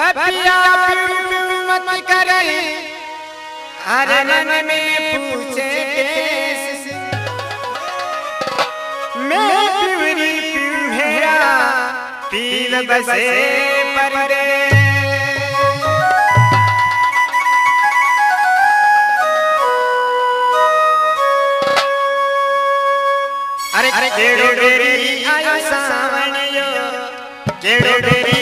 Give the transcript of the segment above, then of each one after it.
पपिया मत करे। अरे मन में पूछे मैं पिवरी पिवहेरा पील बसे परदे। अरे अरे, केड़ो डेरी आयो सावणियो केड़ो डेरी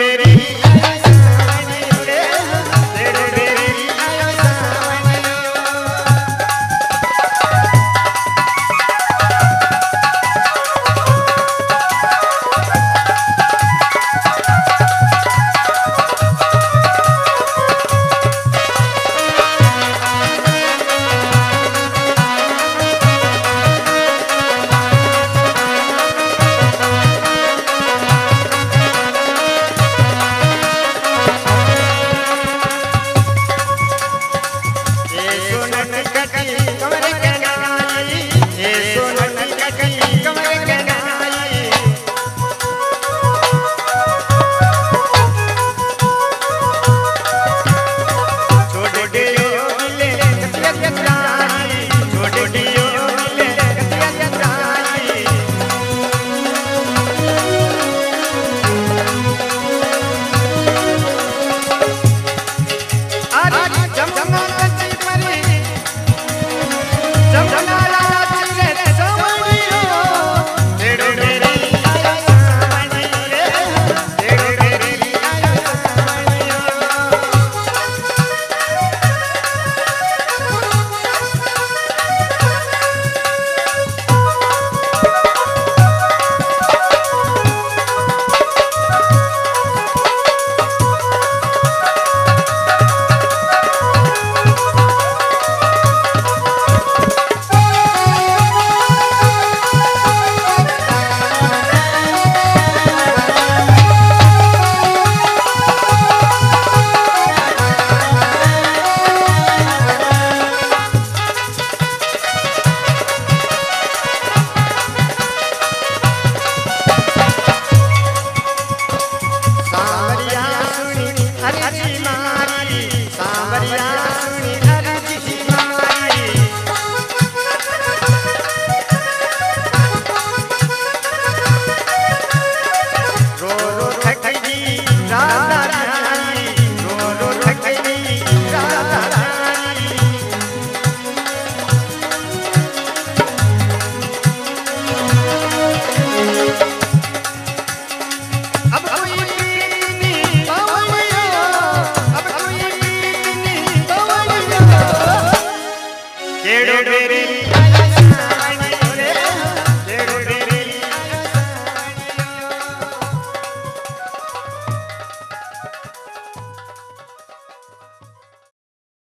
मेरी